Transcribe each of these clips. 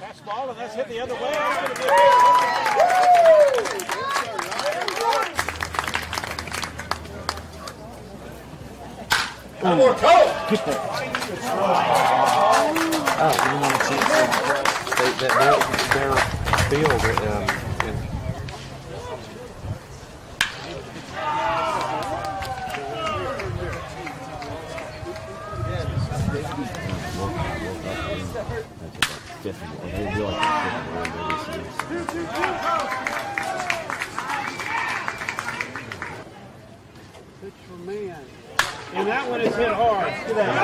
Pass ball, and that's hit the other way. That's going to be a One more toe. Oh, you want to see they, that their, their field um, in, And that one is hit hard. Look at that.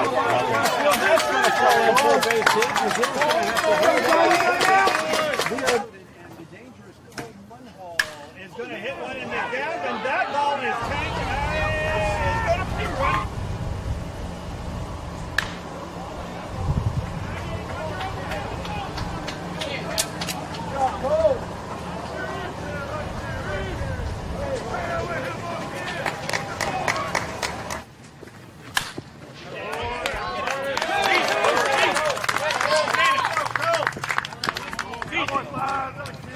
That's going to fall in for base hit. because going to have to it. The dangerous Cole Munhall is going to hit one in the gap, and that ball is. Fourth line, another kid.